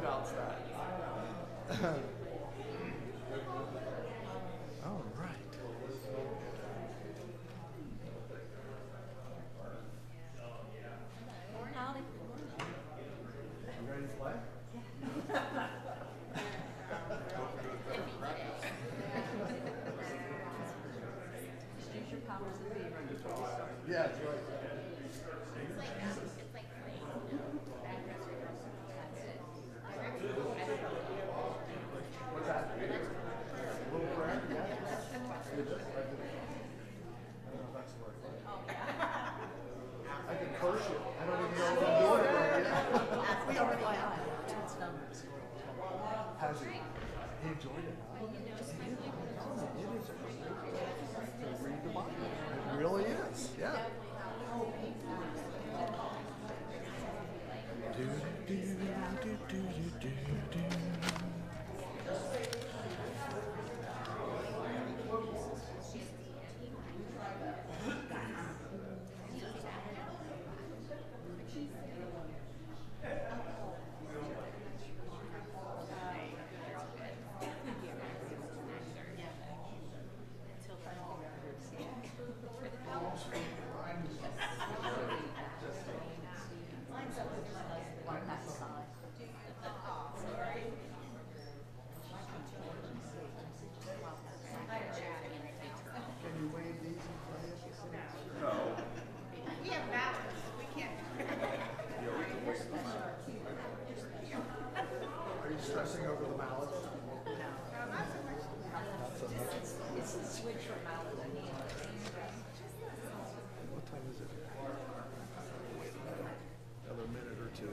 announce that. All right. You ready to play? Yeah, it's right. What's that? A little prayer? Yeah. You just- I don't know if that's the word. I can curse you. I don't even know if I'm doing it right yet. We already have Ted's numbers. Has he? He enjoyed it. huh? It is a great to read the Bible. It really is. Yeah. Do, do, do, do, do, do, do. One that side. Can you wave these in front of us? We have ballots, we can't. Are you stressing over the mallet? It's, it's the switch from mallet I need. What time is it? Another minute or two.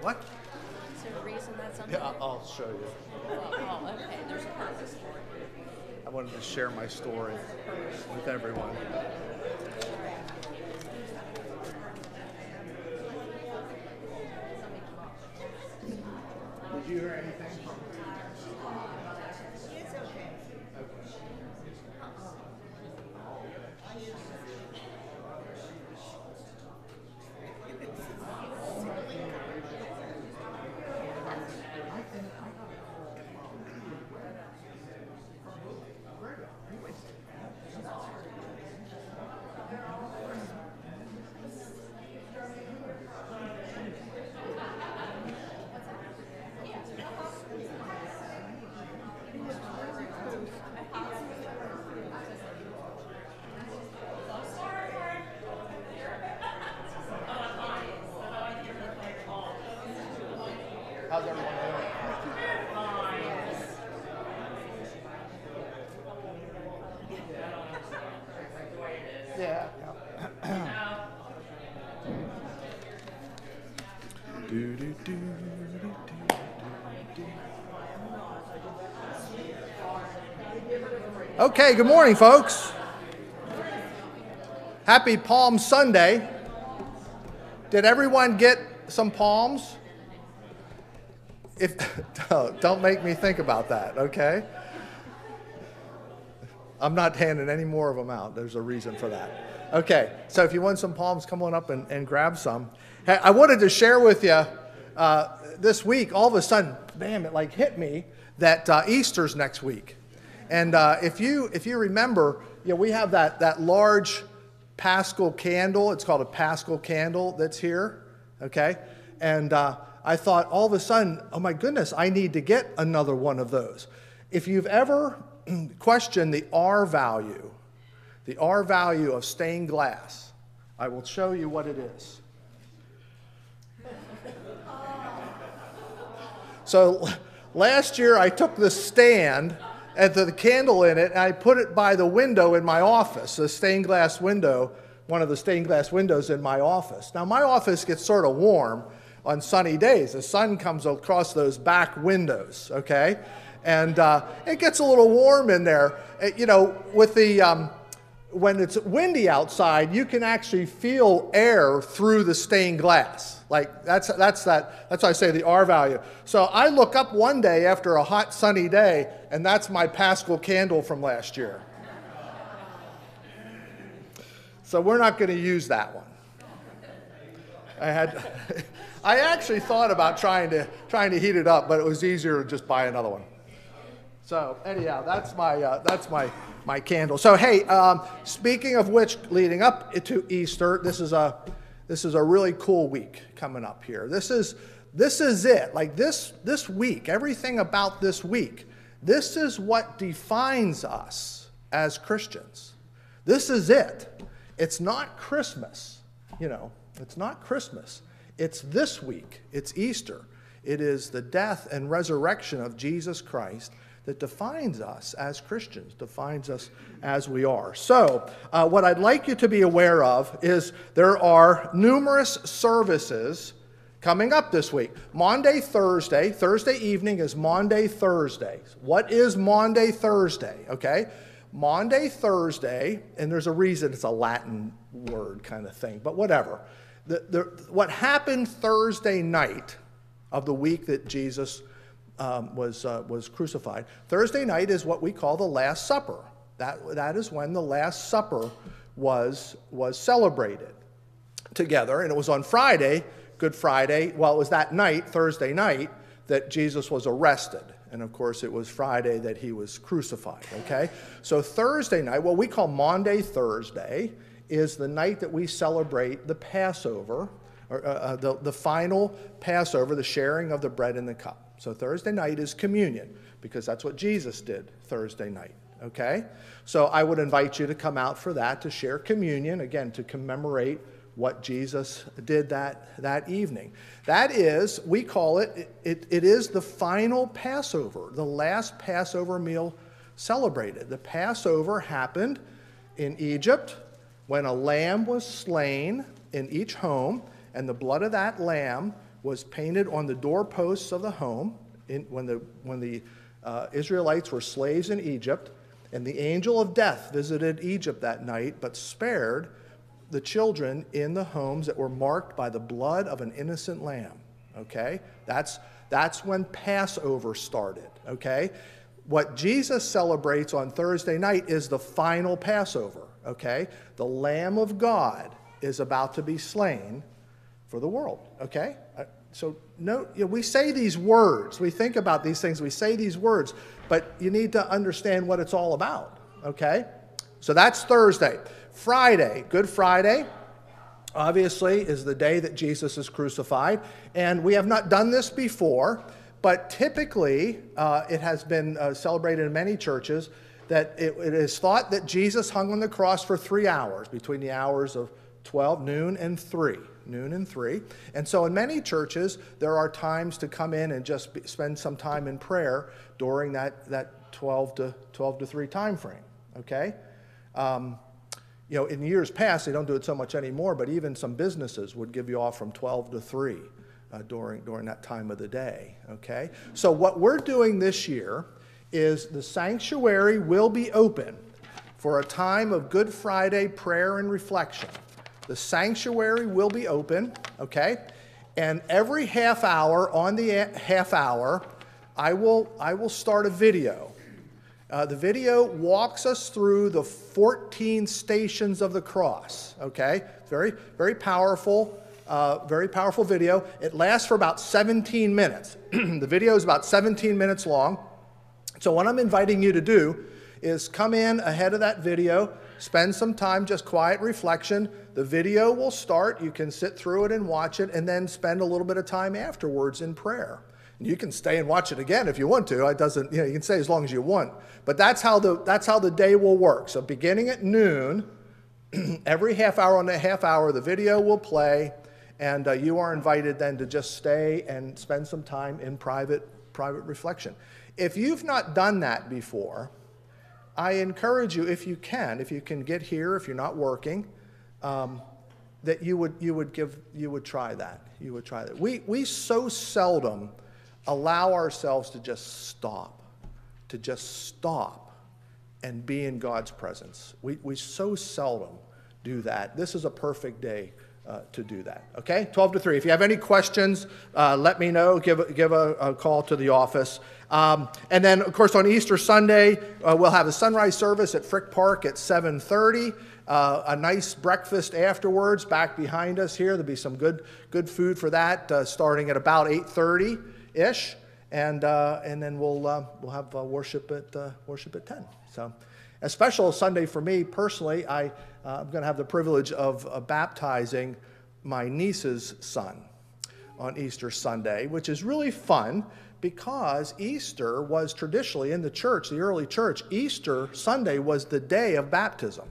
What? Is there a reason that's on Yeah, there? I- I'll show you. Oh, okay, there's a purpose for it. I wanted to share my story with everyone. Did you hear anything from? It's okay. How's Okay, good morning, folks. Happy Palm Sunday. Did everyone get some palms? If don't make me think about that, okay? I'm not handing any more of them out. There's a reason for that. Okay, so if you want some palms, come on up and, and grab some. Hey, I wanted to share with you uh, this week, all of a sudden, bam, it like hit me that uh, Easter's next week. And uh, if, you, if you remember, you know, we have that, that large Paschal candle. It's called a Paschal candle that's here, okay? And uh, I thought all of a sudden, oh my goodness, I need to get another one of those. If you've ever questioned the R value, the R value of stained glass, I will show you what it is. So last year I took the stand and the candle in it and I put it by the window in my office, the stained glass window, one of the stained glass windows in my office. Now my office gets sort of warm on sunny days. The sun comes across those back windows, okay? And uh, it gets a little warm in there. It, you know, with the, um, when it's windy outside, you can actually feel air through the stained glass. Like that's that's that that's why I say the R value. So I look up one day after a hot sunny day, and that's my Paschal candle from last year. So we're not going to use that one. I had I actually thought about trying to trying to heat it up, but it was easier to just buy another one. So anyhow, that's my uh, that's my my candle. So hey, um, speaking of which, leading up to Easter, this is a this is a really cool week coming up here. This is this is it. Like this this week, everything about this week. This is what defines us as Christians. This is it. It's not Christmas, you know. It's not Christmas. It's this week. It's Easter. It is the death and resurrection of Jesus Christ that defines us as Christians, defines us as we are. So, uh, what I'd like you to be aware of is there are numerous services coming up this week. Maundy, Thursday, Thursday evening is Maundy, Thursday. What is Maundy, Thursday? Okay? Maundy, Thursday, and there's a reason it's a Latin word kind of thing, but whatever. The, the, what happened Thursday night of the week that Jesus um, was, uh, was crucified. Thursday night is what we call the Last Supper. That, that is when the Last Supper was, was celebrated together. And it was on Friday, Good Friday, well, it was that night, Thursday night, that Jesus was arrested. And of course, it was Friday that he was crucified, okay? So Thursday night, what we call Maundy Thursday, is the night that we celebrate the Passover, or uh, uh the, the final Passover, the sharing of the bread and the cup. So Thursday night is communion because that's what Jesus did Thursday night. Okay? So I would invite you to come out for that to share communion, again, to commemorate what Jesus did that, that evening. That is, we call it, it, it is the final Passover, the last Passover meal celebrated. The Passover happened in Egypt when a lamb was slain in each home, and the blood of that lamb was painted on the doorposts of the home in, when the, when the uh, Israelites were slaves in Egypt. And the angel of death visited Egypt that night, but spared the children in the homes that were marked by the blood of an innocent lamb. Okay? That's, that's when Passover started. Okay? What Jesus celebrates on Thursday night is the final Passover. Okay? The Lamb of God is about to be slain for the world. Okay? So note, you know, we say these words, we think about these things, we say these words, but you need to understand what it's all about. Okay? So that's Thursday. Friday, Good Friday, obviously, is the day that Jesus is crucified. And we have not done this before, but typically uh, it has been uh, celebrated in many churches that it, it is thought that Jesus hung on the cross for three hours, between the hours of 12, noon, and 3 noon and 3. And so in many churches, there are times to come in and just be, spend some time in prayer during that, that 12 to 12 to 3 time frame, okay? Um, you know, in years past, they don't do it so much anymore, but even some businesses would give you off from 12 to 3 uh, during, during that time of the day, okay? So what we're doing this year is the sanctuary will be open for a time of Good Friday prayer and reflection. The sanctuary will be open, okay? And every half hour, on the half hour, I will, I will start a video. Uh, the video walks us through the 14 stations of the cross. Okay, very, very powerful, uh, very powerful video. It lasts for about 17 minutes. the video is about 17 minutes long. So, what I'm inviting you to do is come in ahead of that video, spend some time, just quiet reflection. The video will start. You can sit through it and watch it, and then spend a little bit of time afterwards in prayer. And You can stay and watch it again if you want to. It doesn't, you know, you can stay as long as you want. But that's how the that's how the day will work. So beginning at noon, every half hour on a half hour, the video will play, and uh, you are invited then to just stay and spend some time in private private reflection. If you've not done that before, I encourage you, if you can, if you can get here, if you're not working, um, that you would you would give you would try that. You would try that. We we so seldom allow ourselves to just stop, to just stop and be in God's presence. We, we so seldom do that. This is a perfect day uh, to do that. Okay? 12 to 3. If you have any questions, uh, let me know. Give, give a, a call to the office. Um, and then, of course, on Easter Sunday, uh, we'll have a sunrise service at Frick Park at 730. Uh, a nice breakfast afterwards back behind us here. There'll be some good, good food for that uh, starting at about 830 ish, and uh, and then we'll we'll have worship at worship at ten. So, a special Sunday for me personally. I uh, I'm going to have the privilege of uh, baptizing my niece's son on Easter Sunday, which is really fun because Easter was traditionally in the church, the early church. Easter Sunday was the day of baptism.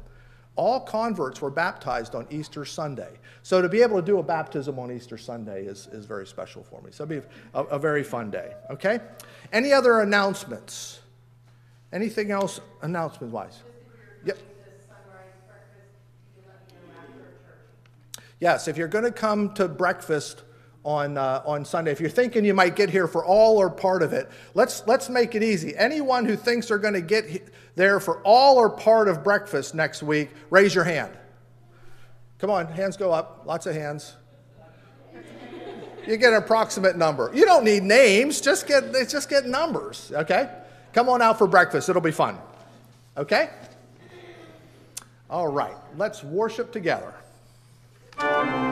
All converts were baptized on Easter Sunday. So to be able to do a baptism on Easter Sunday is, is very special for me. So it'll be a, a very fun day. Okay? Any other announcements? Anything else announcement wise? Yep. Yes, if you're going to come to breakfast on, uh, on Sunday, if you're thinking you might get here for all or part of it, let's, let's make it easy. Anyone who thinks they're going to get there for all or part of breakfast next week, raise your hand. Come on, hands go up. Lots of hands. You get an approximate number. You don't need names, just get, just get numbers, okay? Come on out for breakfast, it'll be fun. Okay? All right, let's worship together. Thank you.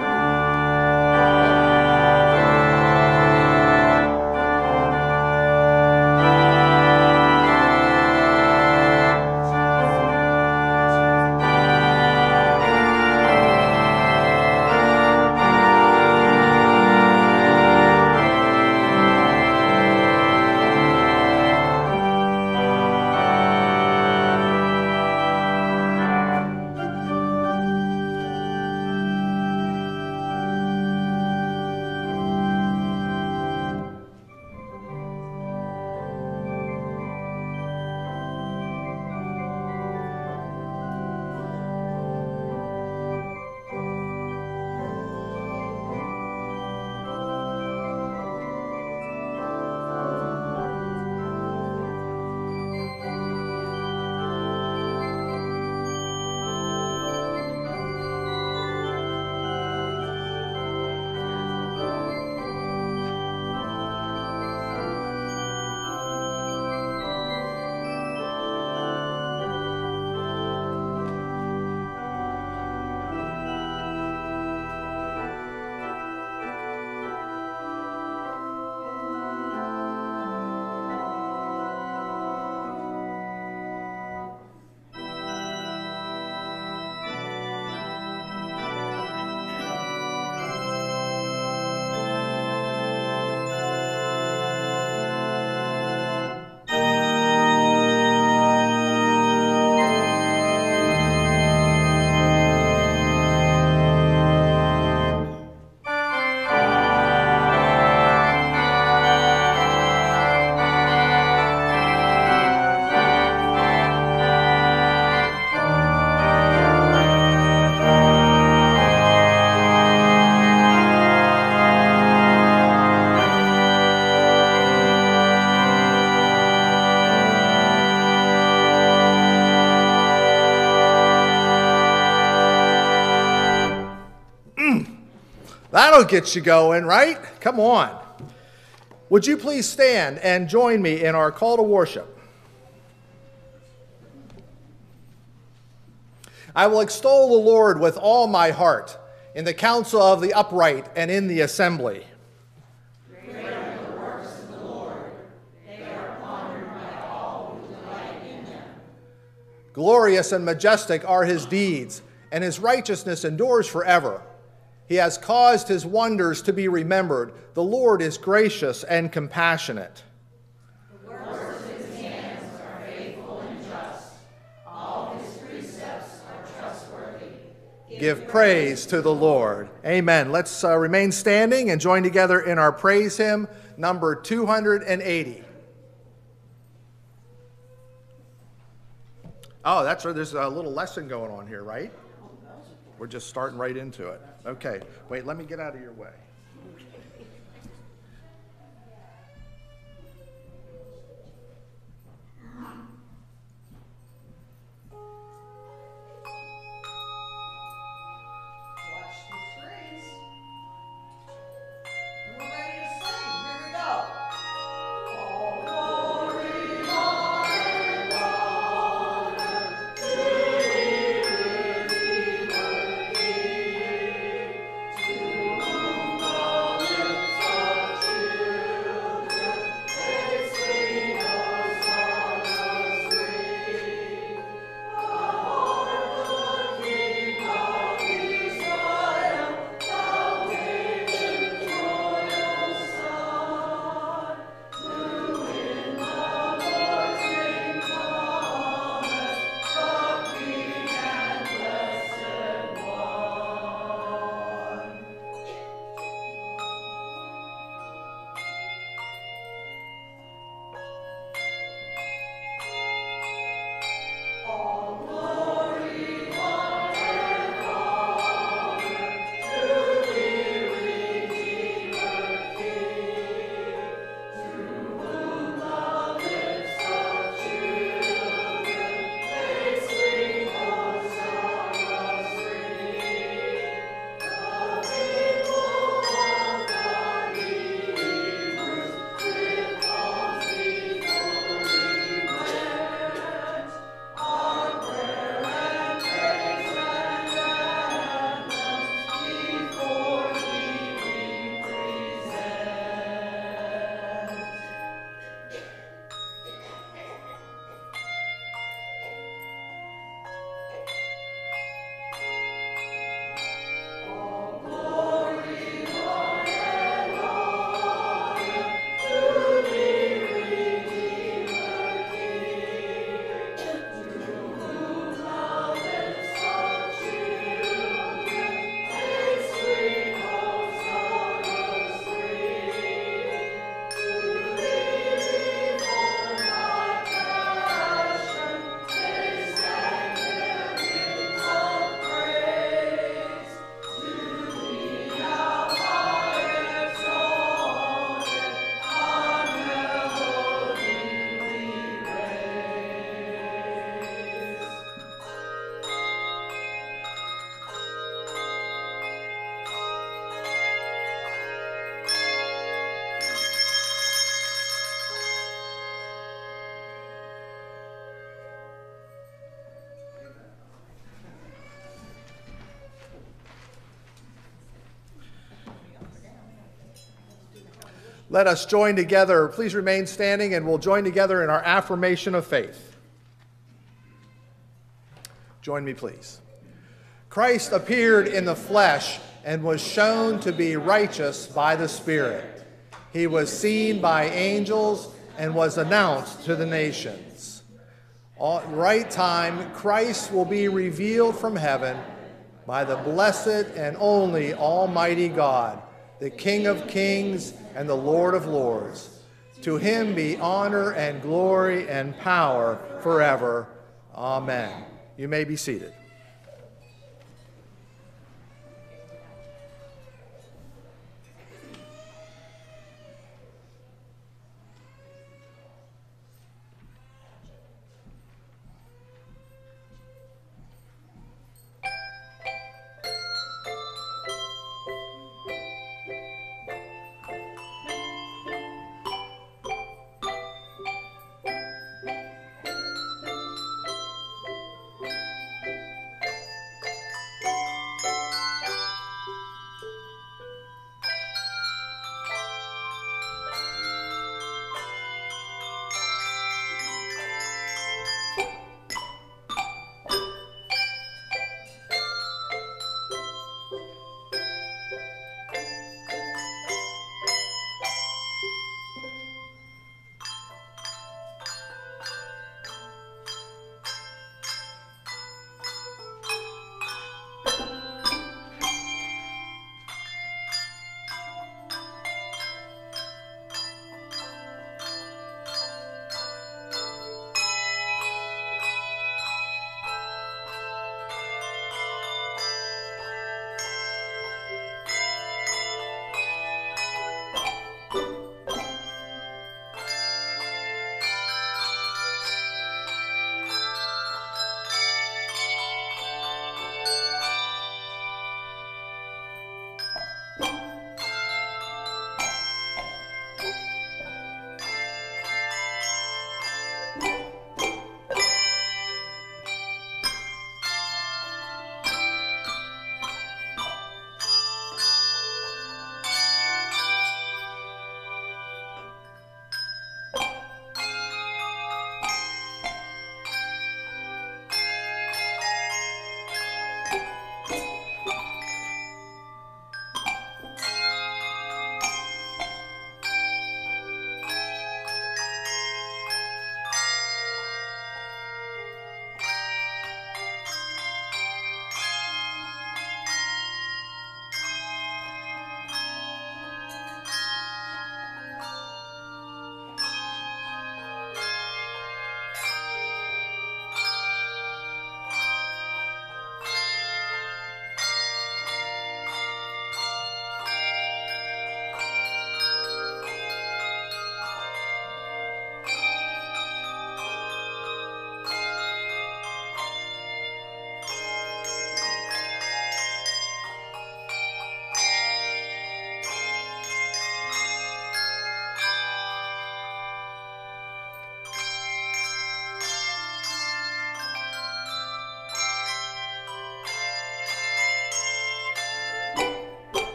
That'll get you going, right? Come on. Would you please stand and join me in our call to worship? I will extol the Lord with all my heart in the council of the upright and in the assembly. Glorious and majestic are his deeds, and his righteousness endures forever. He has caused his wonders to be remembered. The Lord is gracious and compassionate. Give praise to the Lord. Amen. Let's uh, remain standing and join together in our praise hymn, number 280. Oh, that's there's a little lesson going on here, right? We're just starting right into it. Okay, wait, let me get out of your way. Let us join together. Please remain standing and we'll join together in our affirmation of faith. Join me, please. Christ appeared in the flesh and was shown to be righteous by the Spirit. He was seen by angels and was announced to the nations. At right time, Christ will be revealed from heaven by the blessed and only Almighty God, the King of kings and the Lord of lords. To him be honor and glory and power forever. Amen. You may be seated.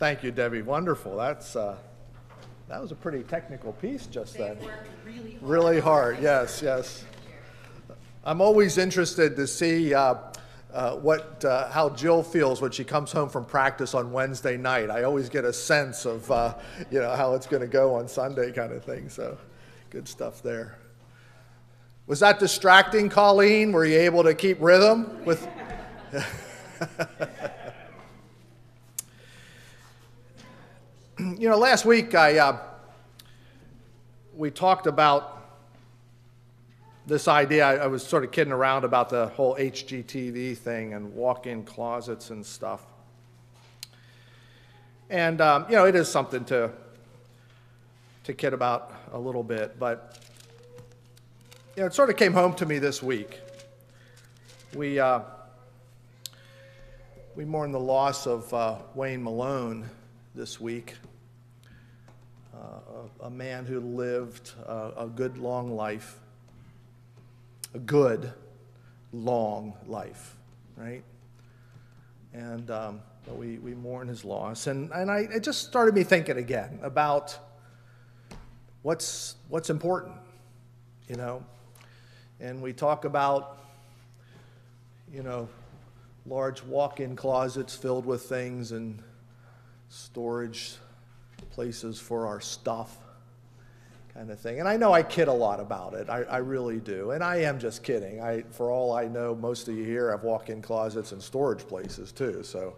Thank you, Debbie. Wonderful. That's uh, that was a pretty technical piece just then. Really hard. Yes, yes. I'm always interested to see uh, uh, what uh, how Jill feels when she comes home from practice on Wednesday night. I always get a sense of uh, you know how it's going to go on Sunday, kind of thing. So, good stuff there. Was that distracting, Colleen? Were you able to keep rhythm with? you know, last week I uh, we talked about this idea. I, I was sort of kidding around about the whole HGTV thing and walk-in closets and stuff. And um, you know, it is something to to kid about a little bit, but you know, it sort of came home to me this week. We uh, we mourn the loss of uh, Wayne Malone this week, a, a man who lived uh, a good long life, a good long life, right? And um, we, we mourn his loss. And, and I, it just started me thinking again about what's, what's important, you know? And we talk about, you know, large walk-in closets filled with things and storage places for our stuff kind of thing. And I know I kid a lot about it. I, I really do. And I am just kidding. I, for all I know, most of you here have walk-in closets and storage places too. So,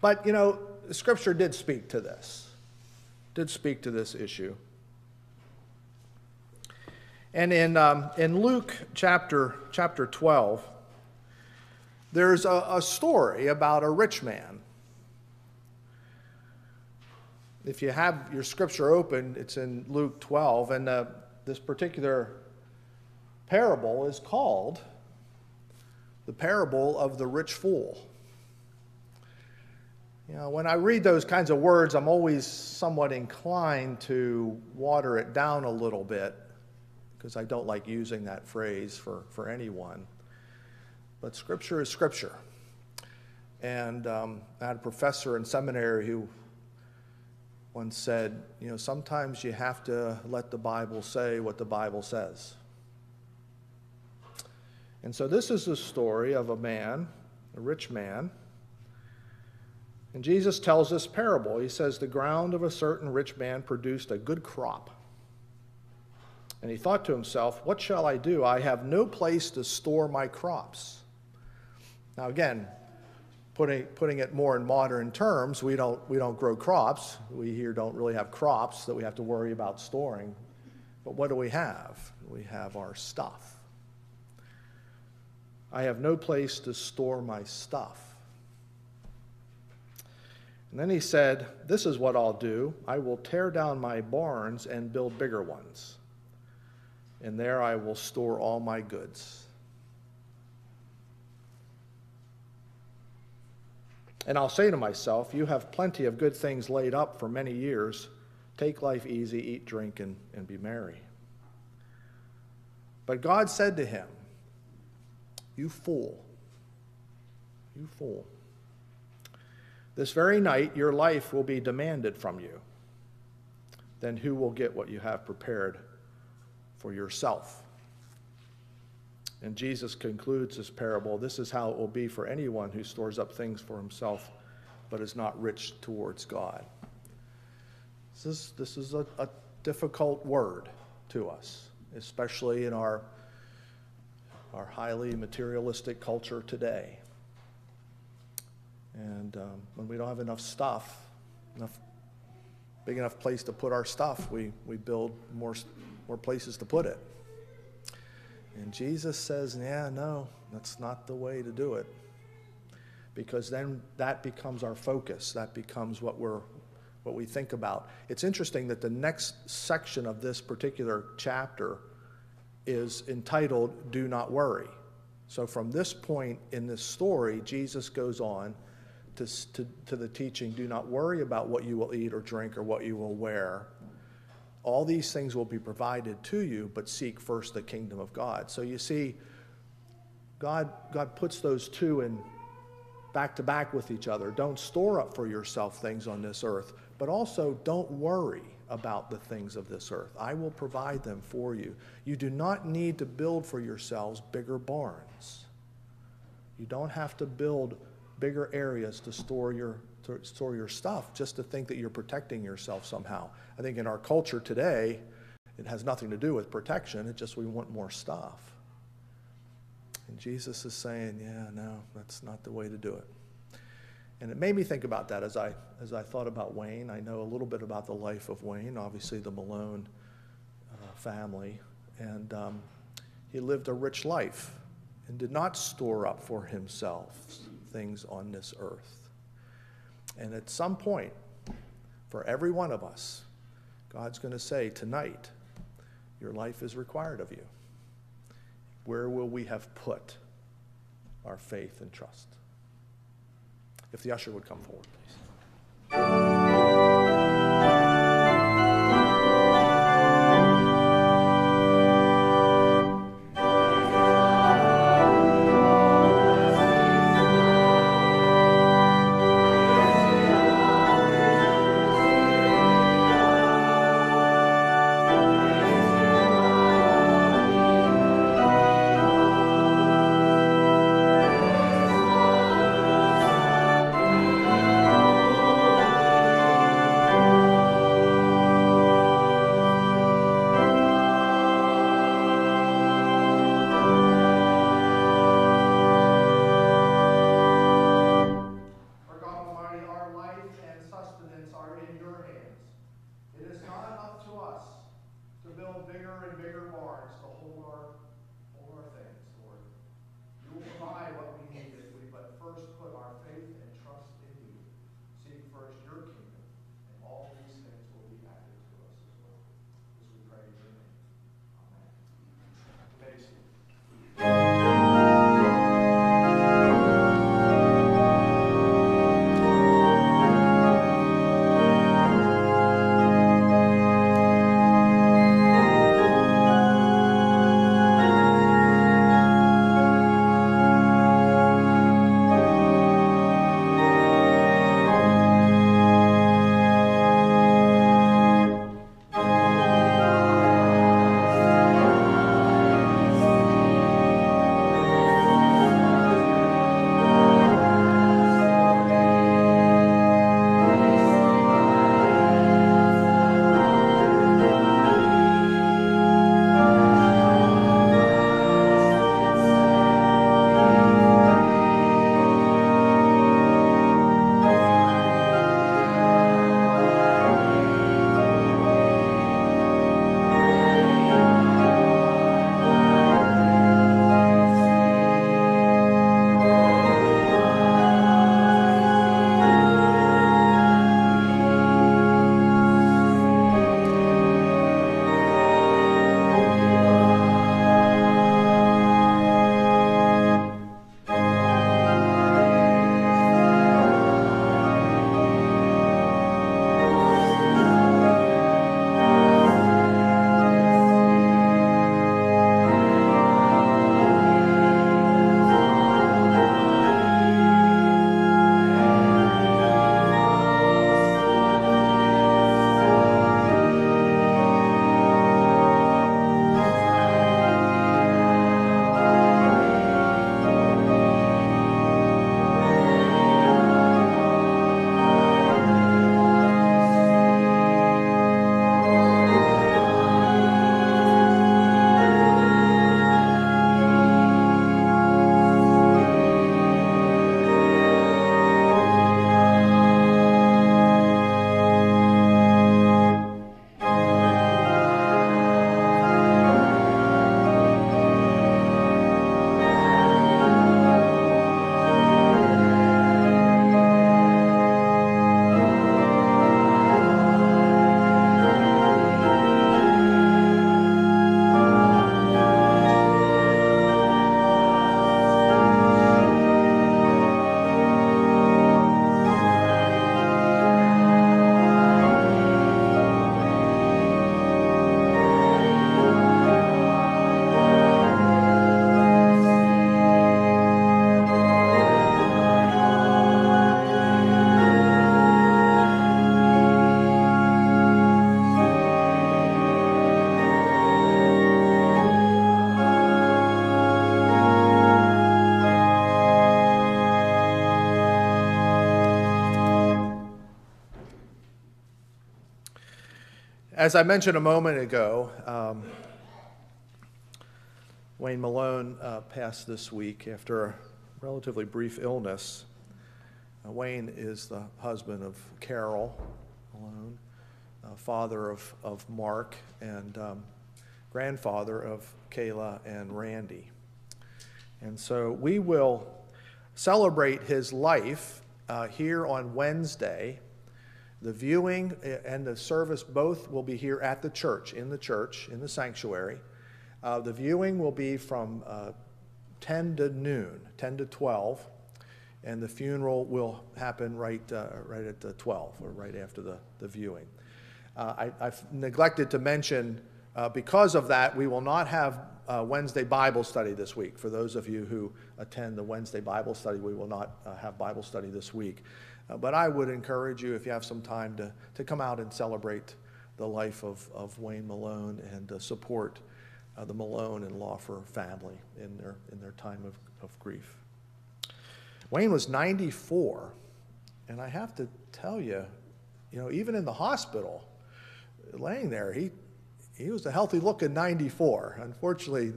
but you know, Scripture did speak to this. Did speak to this issue. And in, um, in Luke chapter, chapter 12, there's a, a story about a rich man. If you have your scripture open, it's in Luke 12, and uh, this particular parable is called the parable of the rich fool. You know, when I read those kinds of words, I'm always somewhat inclined to water it down a little bit because I don't like using that phrase for, for anyone. But Scripture is Scripture. And um, I had a professor in seminary who once said, you know, sometimes you have to let the Bible say what the Bible says. And so this is the story of a man, a rich man. And Jesus tells this parable. He says, The ground of a certain rich man produced a good crop. And he thought to himself, What shall I do? I have no place to store my crops. Now, again, putting, putting it more in modern terms, we don't, we don't grow crops. We here don't really have crops that we have to worry about storing. But what do we have? We have our stuff. I have no place to store my stuff. And then he said, This is what I'll do I will tear down my barns and build bigger ones, and there I will store all my goods. And I'll say to myself, You have plenty of good things laid up for many years. Take life easy, eat, drink, and, and be merry. But God said to him, You fool, you fool. This very night your life will be demanded from you. Then who will get what you have prepared for yourself? And Jesus concludes this parable this is how it will be for anyone who stores up things for himself but is not rich towards God. This is, this is a, a difficult word to us, especially in our, our highly materialistic culture today. And um, when we don't have enough stuff, enough big enough place to put our stuff, we, we build more, more places to put it. And Jesus says, Yeah, no, that's not the way to do it. Because then that becomes our focus. That becomes what we're what we think about. It's interesting that the next section of this particular chapter is entitled Do Not Worry. So from this point in this story, Jesus goes on to, to, to the teaching do not worry about what you will eat or drink or what you will wear. All these things will be provided to you, but seek first the kingdom of God. So you see, God, God puts those two in back to back with each other. Don't store up for yourself things on this earth, but also don't worry about the things of this earth. I will provide them for you. You do not need to build for yourselves bigger barns. You don't have to build bigger areas to store your to store your stuff just to think that you're protecting yourself somehow. I think in our culture today, it has nothing to do with protection. It's just we want more stuff. And Jesus is saying, yeah, no, that's not the way to do it. And it made me think about that as I, as I thought about Wayne. I know a little bit about the life of Wayne, obviously, the Malone uh, family. And um, he lived a rich life and did not store up for himself things on this earth. And at some point, for every one of us, God's going to say, Tonight, your life is required of you. Where will we have put our faith and trust? If the usher would come forward, please. As I mentioned a moment ago, um, Wayne Malone uh, passed this week after a relatively brief illness. Uh, Wayne is the husband of Carol Malone, uh, father of, of Mark, and um, grandfather of Kayla and Randy. And so we will celebrate his life uh, here on Wednesday. The viewing uh, and the service both will be here at the church, in the church, in the sanctuary. Uh, the viewing will be from uh, 10 to noon, 10 to 12, and the funeral will happen right, uh, right at the 12 or right after the, the viewing. Uh, I, I've neglected to mention, uh, because of that, we will not have uh, Wednesday Bible study this week. For those of you who attend the Wednesday Bible study, we will not have Bible study this week. Uh, but I would encourage you, if you have some time, to, to come out and celebrate the life of, of Wayne Malone and uh, support uh, the Malone and Lawfer family in their, in their time of, of grief. Wayne was 94, and I have to tell you, you know, even in the hospital, laying there, he, he was a healthy looking 94. Unfortunately,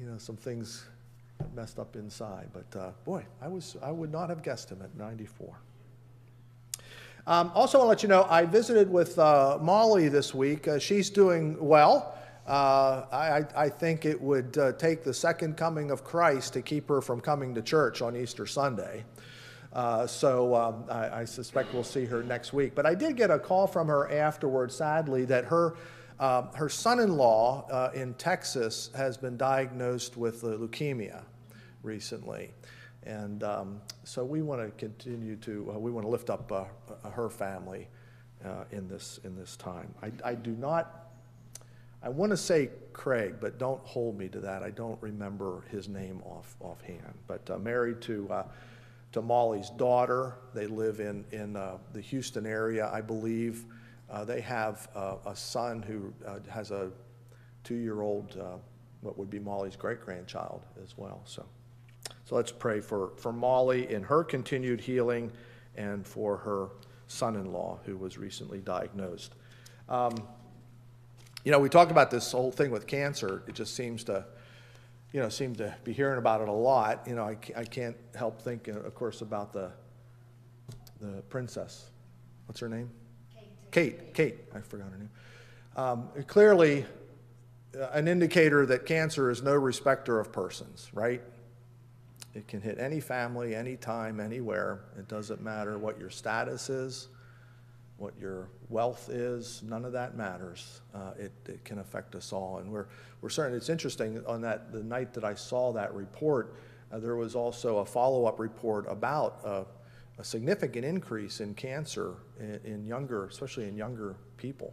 you know, some things messed up inside, but uh, boy, I, was, I would not have guessed him at 94. Um, also, to let you know, I visited with uh, Molly this week. Uh, she's doing well. Uh, I, I think it would uh, take the second coming of Christ to keep her from coming to church on Easter Sunday. Uh, so um, I, I, suspect we'll see her next week. But I did get a call from her afterward, sadly, that her, uh, her son in law uh, in Texas has been diagnosed with leukemia recently. And um, so we want to continue to, uh, we want to lift up her family in, this, in this time. I, I do not I want to say Craig, but don't hold me to that. I don't remember his name off offhand. But uh, married to uh, to Molly's daughter. They live in in uh, the Houston area, I believe. Uh, they have uh, a son who uh, has a two-year-old, what would be Molly's great-grandchild as well. So, so let's pray for for Molly in her continued healing, and for her son-in-law who was recently diagnosed. Um, you know, we talk about this whole thing with cancer. It just seems to, you know, seem to be hearing about it a lot. You know, I, I can't help thinking, of course, about the the princess. What's her name? Kate. Kate. I forgot her name. Um, clearly, uh, an indicator that cancer is no respecter of persons, right? It can hit any family, anytime, anywhere. It doesn't matter what your status is what your wealth is, none of that matters. Uh, it, it can affect us all. And we're, we're certain, it's interesting, on that, the night that I saw that report, uh, there was also a follow-up report about uh, a significant increase in cancer in, in, younger, especially in younger people,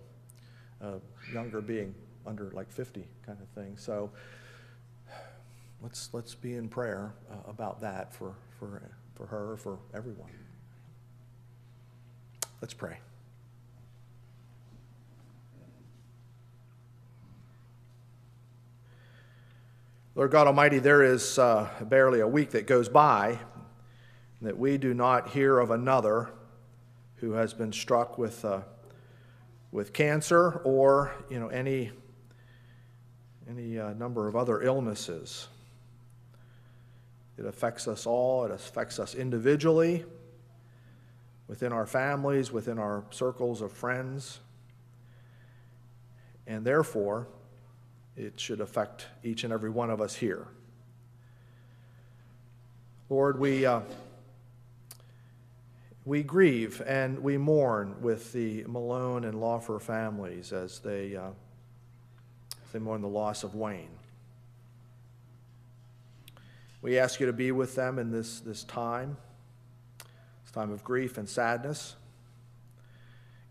uh, younger being under like 50 kind of thing. So let's, let's be in prayer uh, about that for, for, for her, for everyone. Let's pray. Lord God Almighty, there is uh, barely a week that goes by that we do not hear of another who has been struck with, uh, with cancer or you know, any, any uh, number of other illnesses. It affects us all, it affects us individually, within our families, within our circles of friends. And therefore, it should affect each and every one of us here. Lord, we, uh, we grieve and we mourn with the Malone and Lawfer families as they, uh, they mourn the loss of Wayne. We ask you to be with them in this, this time, this time of grief and sadness,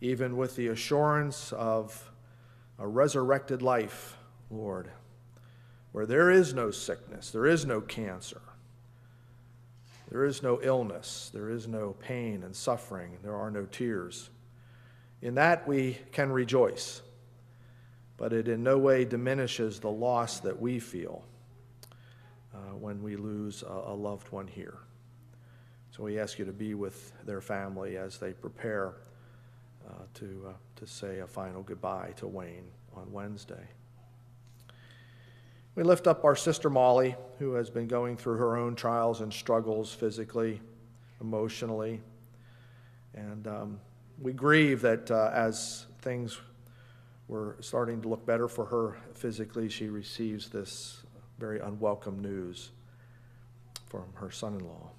even with the assurance of a resurrected life Lord, where there is no sickness, there is no cancer, there is no illness, there is no pain and suffering, there are no tears. In that we can rejoice, but it in no way diminishes the loss that we feel uh, when we lose a, a loved one here. So we ask you to be with their family as they prepare uh, to, uh, to say a final goodbye to Wayne on Wednesday. We lift up our sister Molly, who has been going through her own trials and struggles physically, emotionally. And um, we grieve that uh, as things were starting to look better for her physically, she receives this very unwelcome news from her son in law.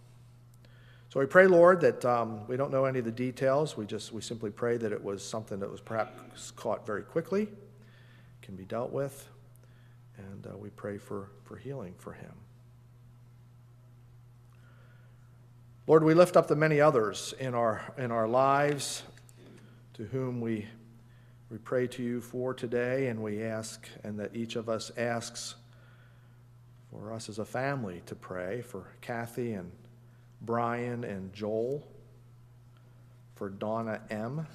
So we pray, Lord, that um, we don't know any of the details. We just we simply pray that it was something that was perhaps caught very quickly, can be dealt with, and uh, we pray for, for healing for him. Lord, we lift up the many others in our in our lives to whom we we pray to you for today, and we ask, and that each of us asks for us as a family to pray for Kathy and Brian and Joel, for Donna M.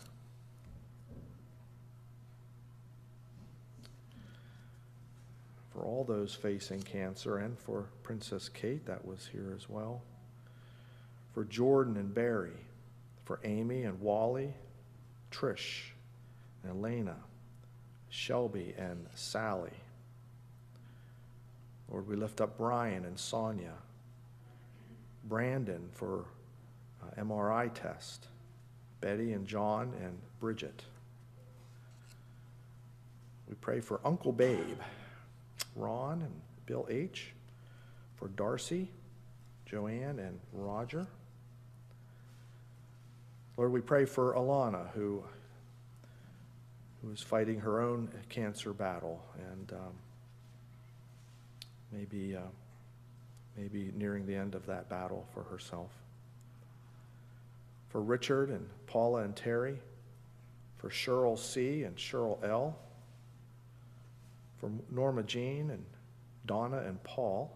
For all those facing cancer, and for Princess Kate, that was here as well. For Jordan and Barry, for Amy and Wally, Trish and Elena, Shelby and Sally. Lord, we lift up Brian and Sonia, Brandon for uh, MRI test, Betty and John and Bridget. We pray for Uncle Babe, Ron and Bill H., for Darcy, Joanne, and Roger. Lord, we pray for Alana, who, who is fighting her own cancer battle and um, maybe, uh, maybe nearing the end of that battle for herself. For Richard and Paula and Terry, for Cheryl C. and Cheryl L., for Norma Jean and Donna and Paul.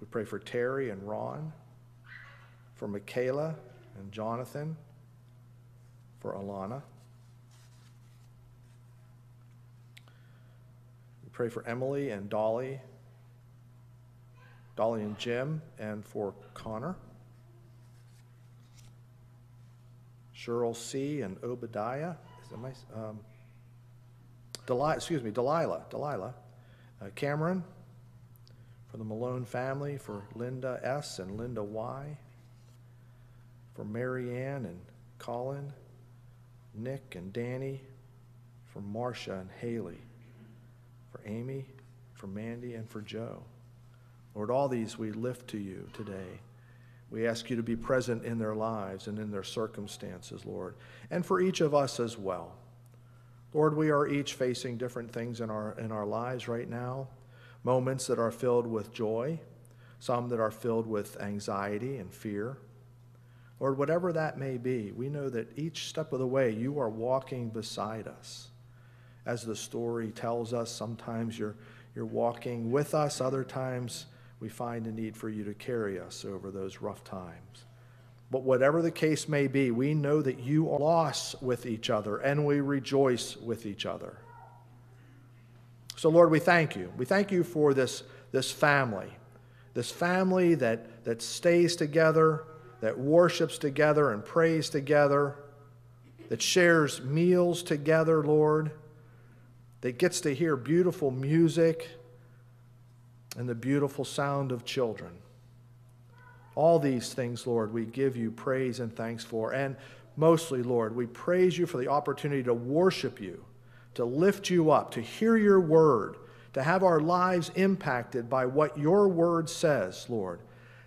We pray for Terry and Ron, for Michaela and Jonathan, for Alana. We pray for Emily and Dolly, Dolly and Jim, and for Connor. Cheryl C. and Obadiah. That my, um, Delilah, excuse me, Delilah, Delilah. Uh, Cameron, for the Malone family, for Linda S. and Linda Y. For Mary Ann and Colin, Nick and Danny, for Marcia and Haley, for Amy, for Mandy, and for Joe. Lord, all these we lift to you today. We ask you to be present in their lives and in their circumstances, Lord, and for each of us as well. Lord, we are each facing different things in our, in our lives right now moments that are filled with joy, some that are filled with anxiety and fear. Lord, whatever that may be, we know that each step of the way you are walking beside us. As the story tells us, sometimes you're, you're walking with us, other times we find a need for you to carry us over those rough times. But whatever the case may be, we know that you are lost with each other and we rejoice with each other. So, Lord, we thank you. We thank you for this, this family, this family that, that stays together, that worships together and prays together, that shares meals together, Lord, that gets to hear beautiful music and the beautiful sound of children. All these things, Lord, we give you praise and thanks for. And mostly, Lord, we praise you for the opportunity to worship you, to lift you up, to hear your word, to have our lives impacted by what your word says, Lord.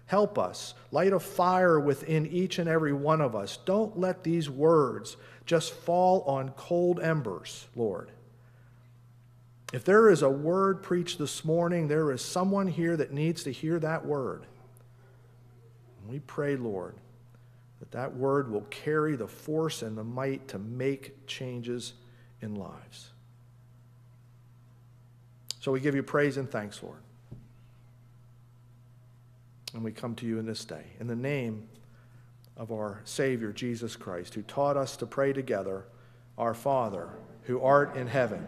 Help us. Light a fire within each and every one of us. Don't let these words just fall on cold embers, Lord. If there is a word preached this morning, there is someone here that needs to hear that word. And we pray, Lord, that that word will carry the force and the might to make changes in lives. So we give you praise and thanks, Lord. And we come to you in this day. In the name of our Savior, Jesus Christ, who taught us to pray together, Our Father, who art in heaven,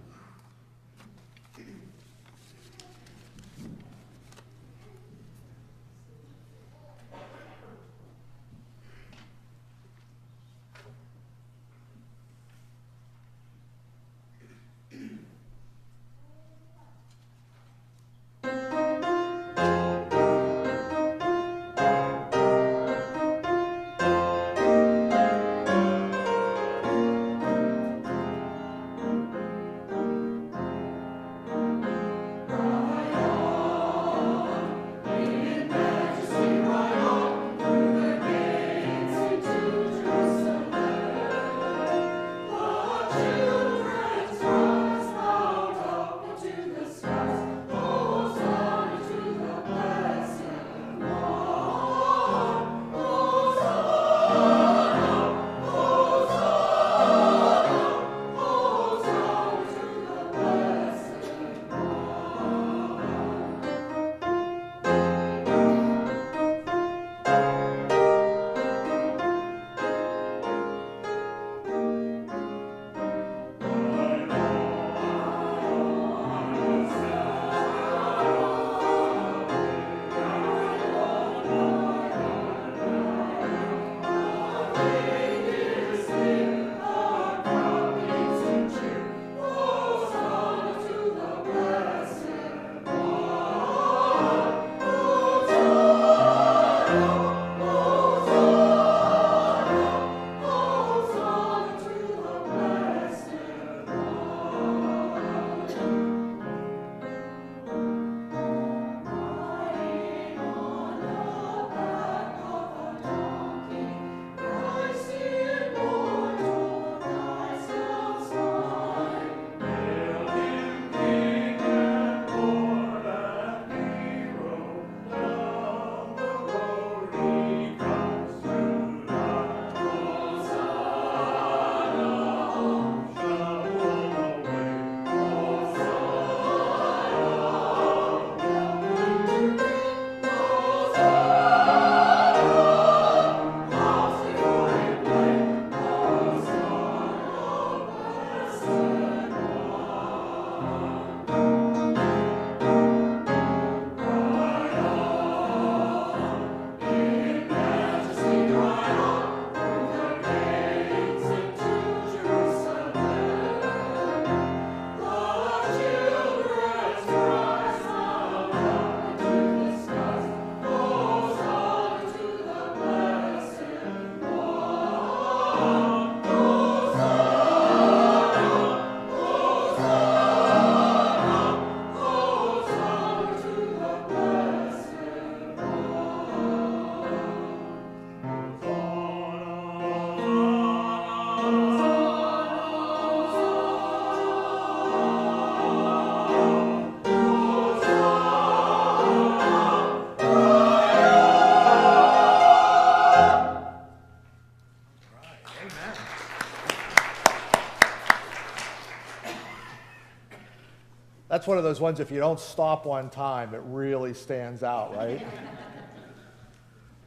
That's one of those ones, if you don't stop one time, it really stands out, right?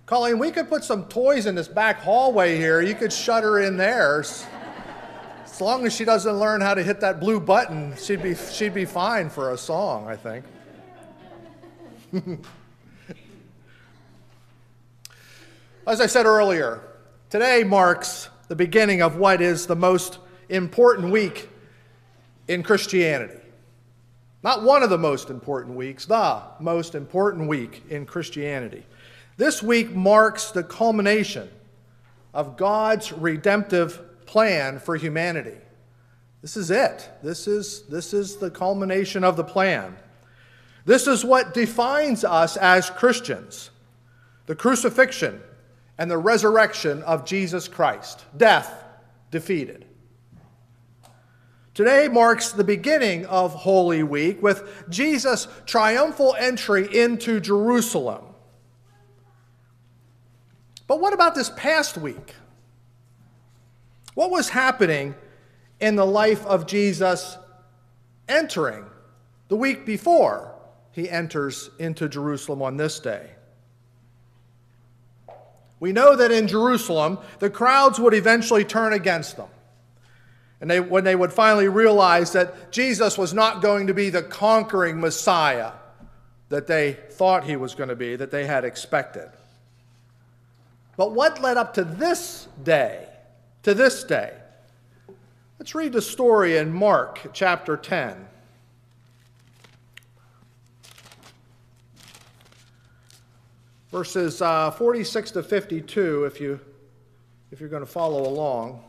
Colleen, we could put some toys in this back hallway here. You could shut her in there. As long as she doesn't learn how to hit that blue button, she'd be, she'd be fine for a song, I think. As I said earlier, today marks the beginning of what is the most important week in Christianity. Not one of the most important weeks, the most important week in Christianity. This week marks the culmination of God's redemptive plan for humanity. This is it. This is, this is the culmination of the plan. This is what defines us as Christians the crucifixion and the resurrection of Jesus Christ, death defeated. Today marks the beginning of Holy Week with Jesus' triumphal entry into Jerusalem. But what about this past week? What was happening in the life of Jesus entering the week before he enters into Jerusalem on this day? We know that in Jerusalem, the crowds would eventually turn against them. And they, when they would finally realize that Jesus was not going to be the conquering Messiah that they thought he was going to be, that they had expected. But what led up to this day? To this day? Let's read the story in Mark chapter 10. Verses uh, 46 to 52, if, you, if you're going to follow along.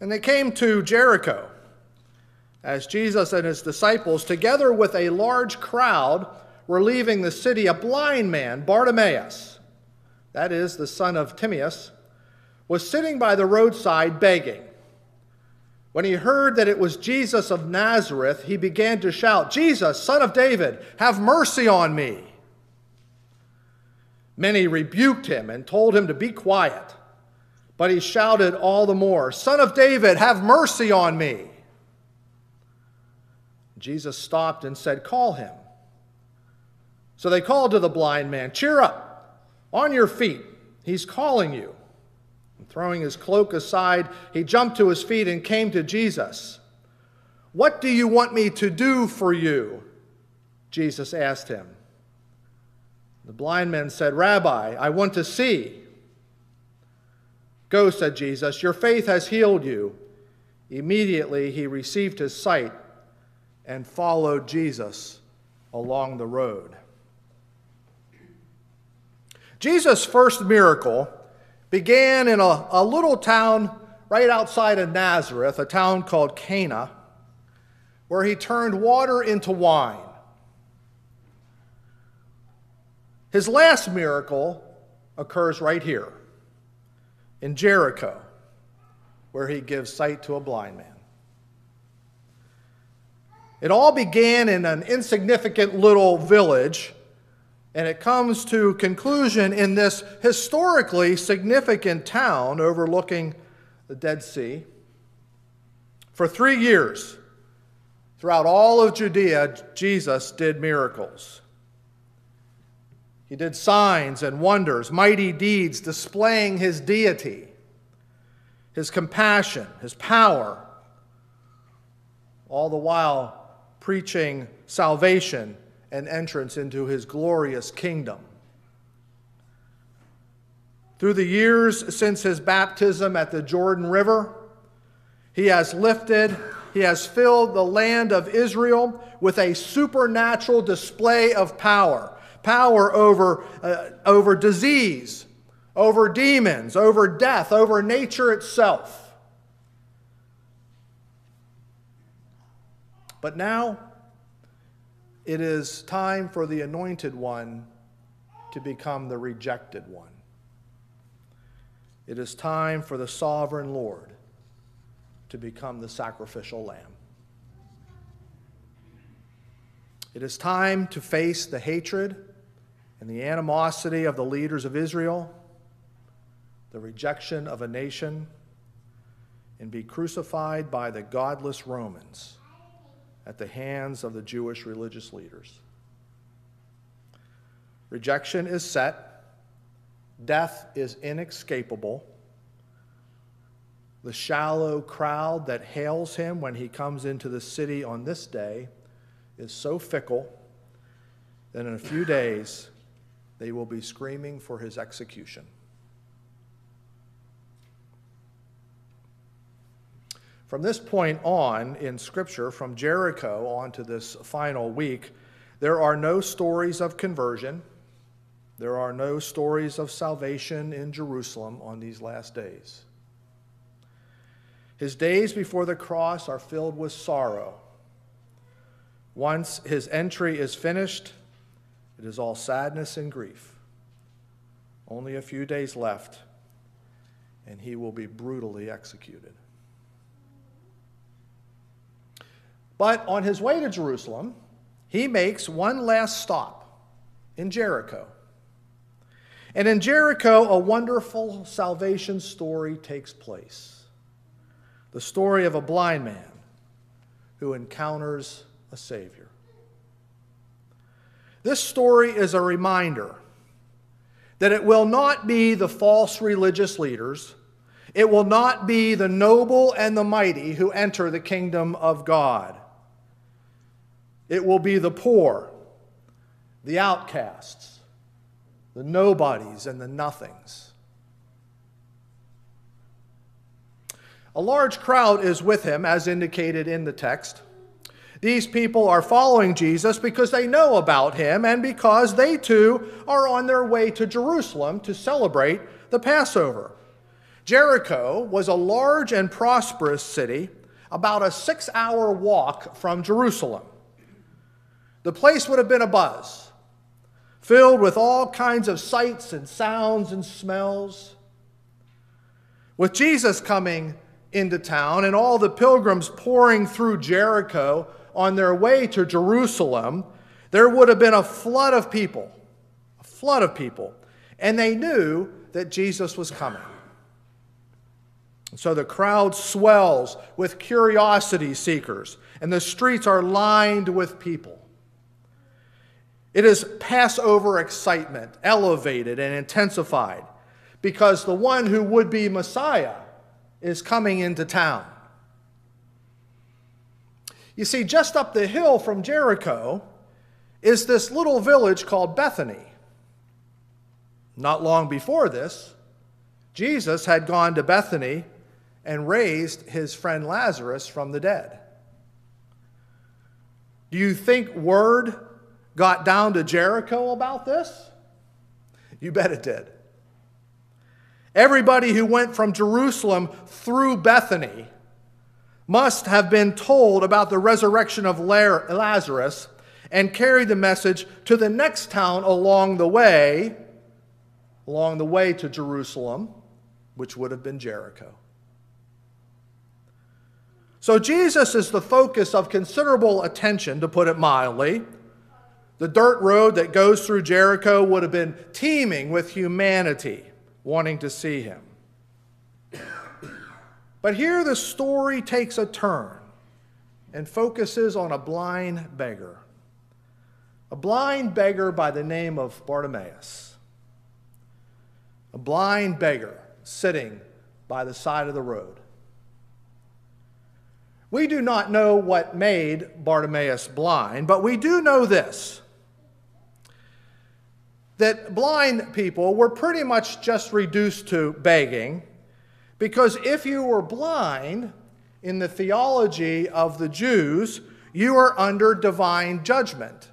And they came to Jericho as Jesus and his disciples, together with a large crowd, were leaving the city. A blind man, Bartimaeus, that is the son of Timaeus, was sitting by the roadside begging. When he heard that it was Jesus of Nazareth, he began to shout, Jesus, son of David, have mercy on me. Many rebuked him and told him to be quiet. But he shouted all the more, Son of David, have mercy on me. Jesus stopped and said, Call him. So they called to the blind man, Cheer up, on your feet, he's calling you. And throwing his cloak aside, he jumped to his feet and came to Jesus. What do you want me to do for you? Jesus asked him. The blind man said, Rabbi, I want to see. Go, said Jesus, your faith has healed you. Immediately he received his sight and followed Jesus along the road. Jesus' first miracle began in a, a little town right outside of Nazareth, a town called Cana, where he turned water into wine. His last miracle occurs right here in Jericho, where he gives sight to a blind man. It all began in an insignificant little village, and it comes to conclusion in this historically significant town overlooking the Dead Sea. For three years, throughout all of Judea, Jesus did miracles. He did signs and wonders, mighty deeds displaying his deity, his compassion, his power, all the while preaching salvation and entrance into his glorious kingdom. Through the years since his baptism at the Jordan River, he has lifted, he has filled the land of Israel with a supernatural display of power power over, uh, over disease, over demons, over death, over nature itself. But now it is time for the anointed one to become the rejected one. It is time for the sovereign Lord to become the sacrificial lamb. It is time to face the hatred and the animosity of the leaders of Israel, the rejection of a nation, and be crucified by the godless Romans at the hands of the Jewish religious leaders. Rejection is set, death is inescapable. The shallow crowd that hails him when he comes into the city on this day is so fickle that in a few days they will be screaming for his execution. From this point on in Scripture, from Jericho on to this final week, there are no stories of conversion. There are no stories of salvation in Jerusalem on these last days. His days before the cross are filled with sorrow. Once his entry is finished, it is all sadness and grief. Only a few days left, and he will be brutally executed. But on his way to Jerusalem, he makes one last stop in Jericho. And in Jericho, a wonderful salvation story takes place the story of a blind man who encounters a Savior. This story is a reminder that it will not be the false religious leaders, it will not be the noble and the mighty who enter the kingdom of God. It will be the poor, the outcasts, the nobodies, and the nothings. A large crowd is with him, as indicated in the text. These people are following Jesus because they know about him and because they too are on their way to Jerusalem to celebrate the Passover. Jericho was a large and prosperous city, about a six hour walk from Jerusalem. The place would have been a buzz, filled with all kinds of sights and sounds and smells. With Jesus coming into town and all the pilgrims pouring through Jericho on their way to Jerusalem, there would have been a flood of people, a flood of people, and they knew that Jesus was coming. So the crowd swells with curiosity seekers, and the streets are lined with people. It is Passover excitement, elevated and intensified, because the one who would be Messiah is coming into town. You see, just up the hill from Jericho is this little village called Bethany. Not long before this, Jesus had gone to Bethany and raised his friend Lazarus from the dead. Do you think word got down to Jericho about this? You bet it did. Everybody who went from Jerusalem through Bethany must have been told about the resurrection of Lazarus and carried the message to the next town along the way, along the way to Jerusalem, which would have been Jericho. So Jesus is the focus of considerable attention, to put it mildly. The dirt road that goes through Jericho would have been teeming with humanity wanting to see him. But here the story takes a turn and focuses on a blind beggar. A blind beggar by the name of Bartimaeus. A blind beggar sitting by the side of the road. We do not know what made Bartimaeus blind, but we do know this that blind people were pretty much just reduced to begging because if you were blind in the theology of the Jews, you are under divine judgment.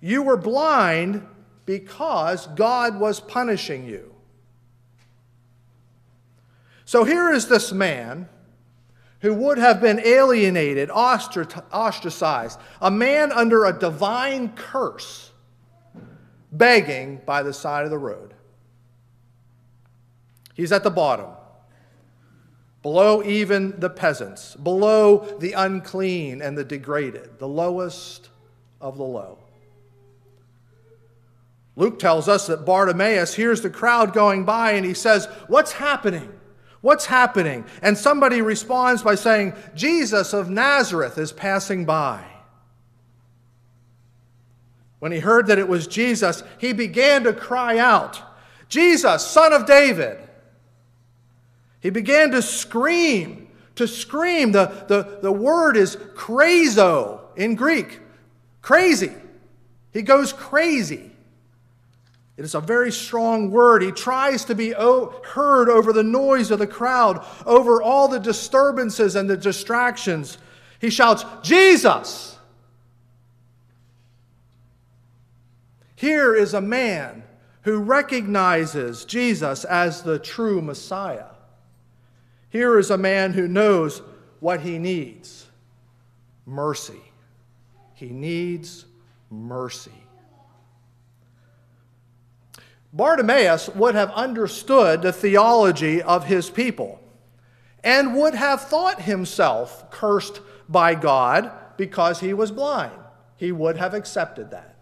You were blind because God was punishing you. So here is this man who would have been alienated, ostracized, a man under a divine curse begging by the side of the road. He's at the bottom, below even the peasants, below the unclean and the degraded, the lowest of the low. Luke tells us that Bartimaeus hears the crowd going by and he says, What's happening? What's happening? And somebody responds by saying, Jesus of Nazareth is passing by. When he heard that it was Jesus, he began to cry out, Jesus, son of David. He began to scream, to scream. The, the, the word is krazo in Greek, crazy. He goes crazy. It is a very strong word. He tries to be heard over the noise of the crowd, over all the disturbances and the distractions. He shouts, Jesus! Here is a man who recognizes Jesus as the true Messiah. Here is a man who knows what he needs mercy. He needs mercy. Bartimaeus would have understood the theology of his people and would have thought himself cursed by God because he was blind. He would have accepted that.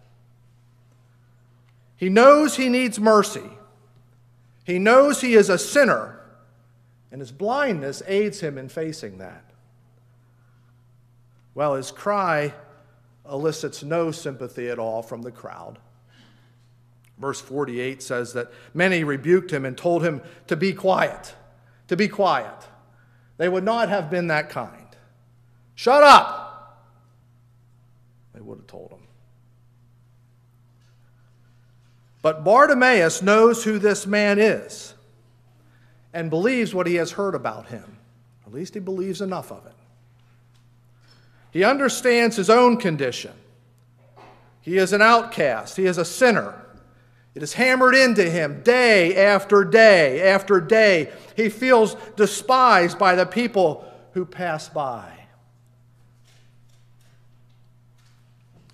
He knows he needs mercy. He knows he is a sinner, and his blindness aids him in facing that. Well, his cry elicits no sympathy at all from the crowd. Verse 48 says that many rebuked him and told him to be quiet, to be quiet. They would not have been that kind. Shut up, they would have told him. But Bartimaeus knows who this man is and believes what he has heard about him. At least he believes enough of it. He understands his own condition. He is an outcast, he is a sinner. It is hammered into him day after day after day. He feels despised by the people who pass by.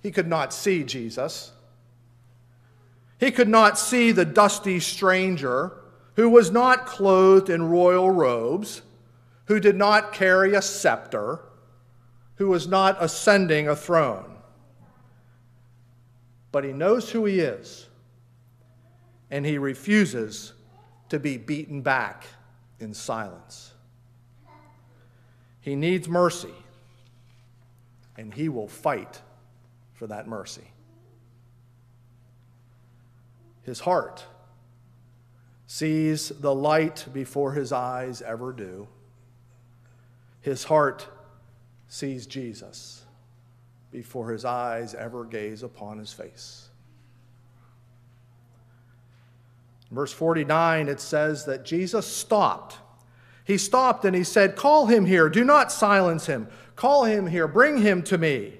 He could not see Jesus. He could not see the dusty stranger who was not clothed in royal robes, who did not carry a scepter, who was not ascending a throne. But he knows who he is, and he refuses to be beaten back in silence. He needs mercy, and he will fight for that mercy. His heart sees the light before his eyes ever do. His heart sees Jesus before his eyes ever gaze upon his face. verse 49, it says that Jesus stopped. He stopped and he said, Call him here. Do not silence him. Call him here. Bring him to me.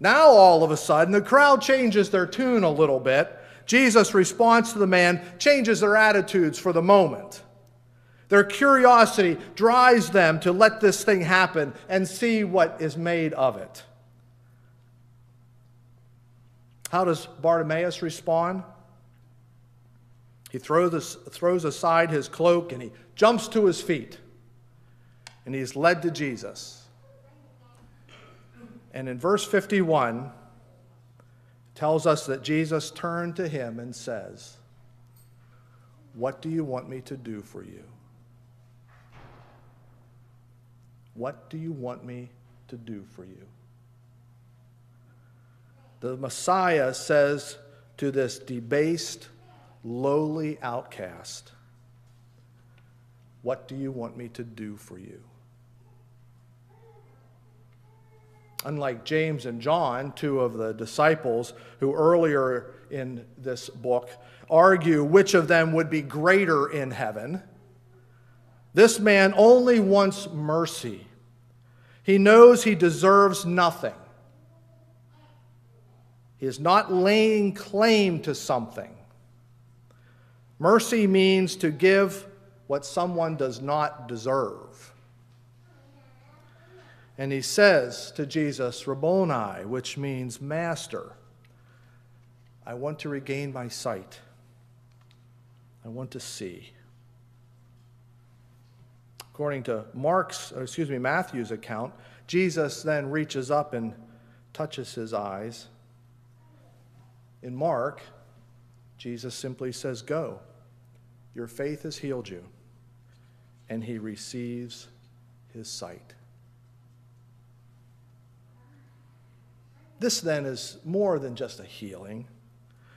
Now, all of a sudden, the crowd changes their tune a little bit. Jesus' response to the man changes their attitudes for the moment. Their curiosity drives them to let this thing happen and see what is made of it. How does Bartimaeus respond? He throws, throws aside his cloak and he jumps to his feet. And he's led to Jesus. And in verse 51, tells us that Jesus turned to him and says, What do you want me to do for you? What do you want me to do for you? The Messiah says to this debased, lowly outcast, What do you want me to do for you? Unlike James and John, two of the disciples who earlier in this book argue which of them would be greater in heaven, this man only wants mercy. He knows he deserves nothing. He is not laying claim to something. Mercy means to give what someone does not deserve. And he says to Jesus, Rabboni, which means master, I want to regain my sight. I want to see. According to Mark's, uh, excuse me, Matthew's account, Jesus then reaches up and touches his eyes. In Mark, Jesus simply says, Go, your faith has healed you. And he receives his sight. This then is more than just a healing.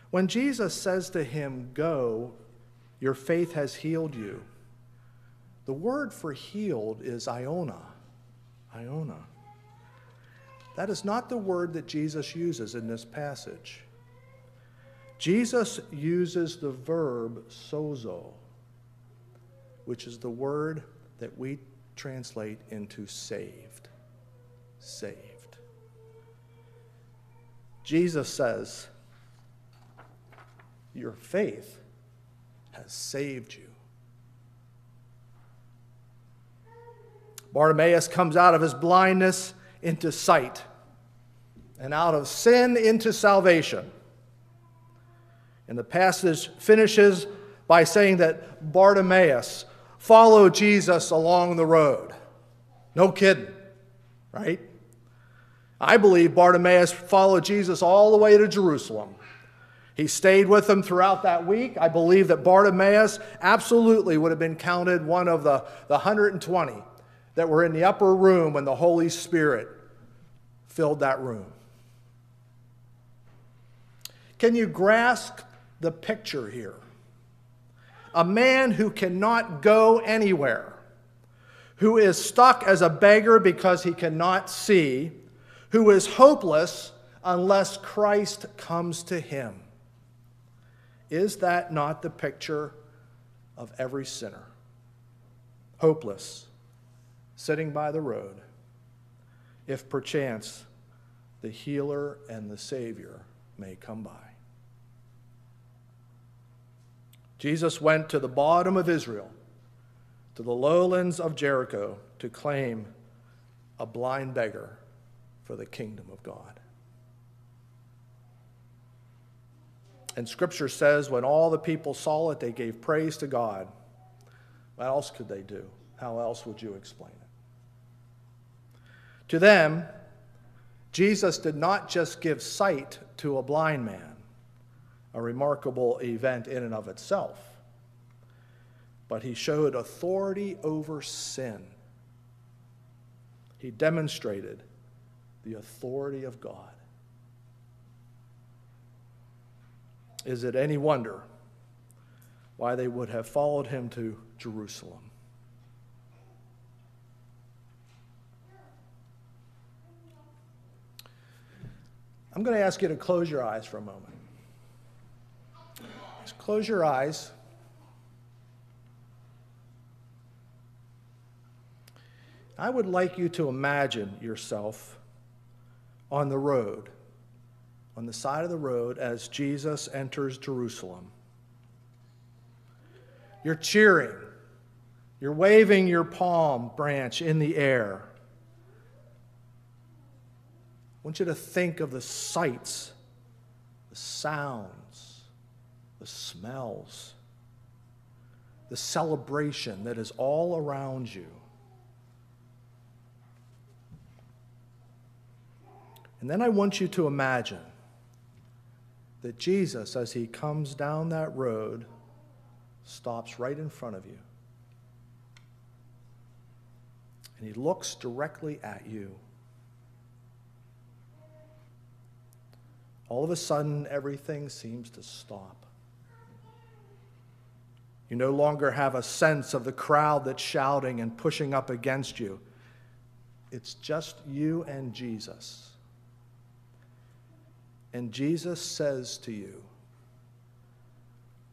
When Jesus says to him, Go, your faith has healed you, the word for healed is Iona. Iona. That is not the word that Jesus uses in this passage. Jesus uses the verb sozo, which is the word that we translate into saved. Saved. Jesus says, Your faith has saved you. Bartimaeus comes out of his blindness into sight, and out of sin into salvation. And the passage finishes by saying that Bartimaeus followed Jesus along the road. No kidding, right? I believe Bartimaeus followed Jesus all the way to Jerusalem. He stayed with them throughout that week. I believe that Bartimaeus absolutely would have been counted one of the, the 120 that were in the upper room when the Holy Spirit filled that room. Can you grasp the picture here? A man who cannot go anywhere, who is stuck as a beggar because he cannot see, who is hopeless unless Christ comes to him. Is that not the picture of every sinner? Hopeless, sitting by the road, if perchance the healer and the Savior may come by. Jesus went to the bottom of Israel, to the lowlands of Jericho, to claim a blind beggar for the kingdom of God. And scripture says when all the people saw it, they gave praise to God. What else could they do? How else would you explain it? To them, Jesus did not just give sight to a blind man, a remarkable event in and of itself, but he showed authority over sin. He demonstrated the authority of God. Is it any wonder why they would have followed him to Jerusalem? I'm going to ask you to close your eyes for a moment. Just close your eyes. I would like you to imagine yourself on the road, on the side of the road as Jesus enters Jerusalem. You're cheering, you're waving your palm branch in the air. I want you to think of the sights, the sounds, the smells, the celebration that is all around you. And then I want you to imagine that Jesus, as he comes down that road, stops right in front of you. And he looks directly at you. All of a sudden, everything seems to stop. You no longer have a sense of the crowd that's shouting and pushing up against you. It's just you and Jesus. And Jesus says to you,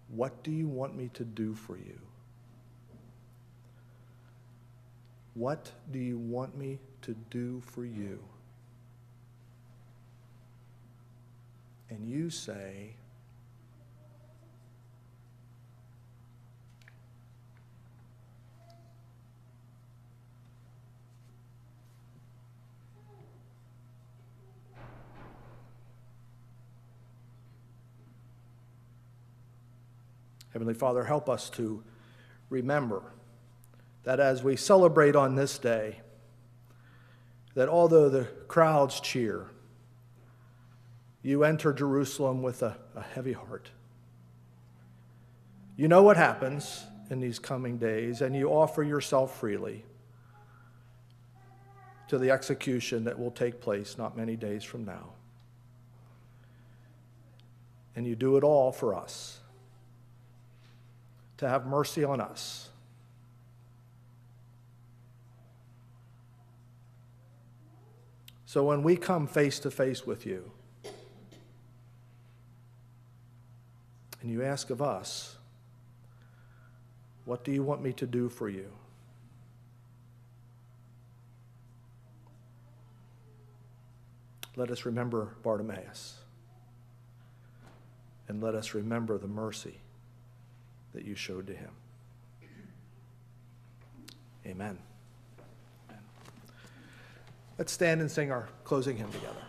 What do you want me to do for you? What do you want me to do for you? And you say, Heavenly Father, help us to remember that as we celebrate on this day, that although the crowds cheer, you enter Jerusalem with a, a heavy heart. You know what happens in these coming days, and you offer yourself freely to the execution that will take place not many days from now. And you do it all for us to have mercy on us. So when we come face to face with you, and you ask of us, What do you want me to do for you? Let us remember Bartimaeus. And let us remember the mercy that you showed to him. Amen. Let's stand and sing our closing hymn together.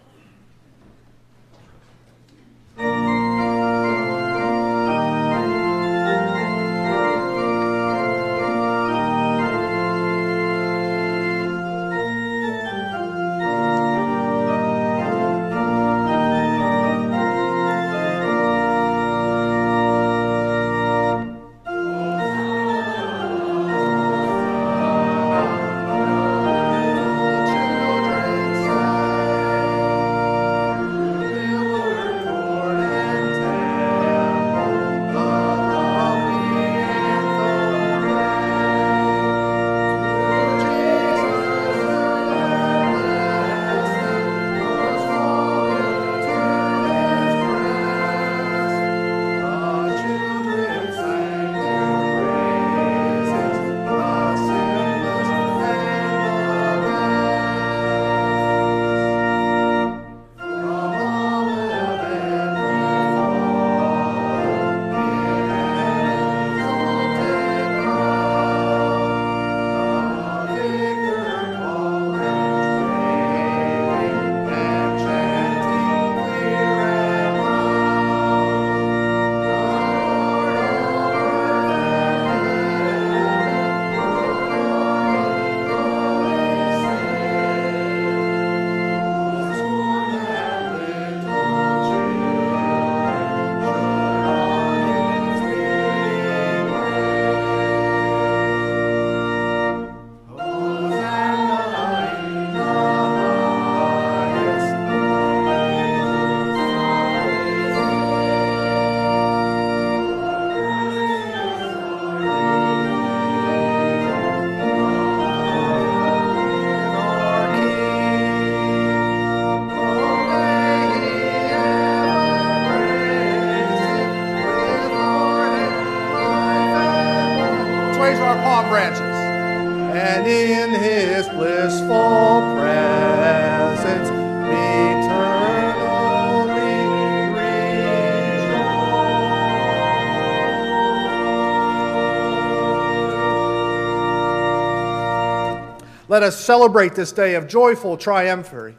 Let us celebrate this day of joyful triumphy.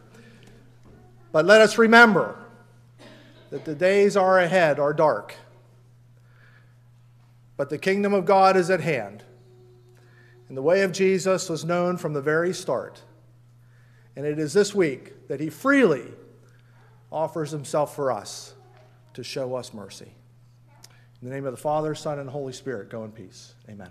But let us remember that the days are ahead are dark. But the kingdom of God is at hand. And the way of Jesus was known from the very start. And it is this week that he freely offers himself for us to show us mercy. In the name of the Father, Son, and Holy Spirit, go in peace. Amen.